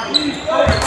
Vai, vai.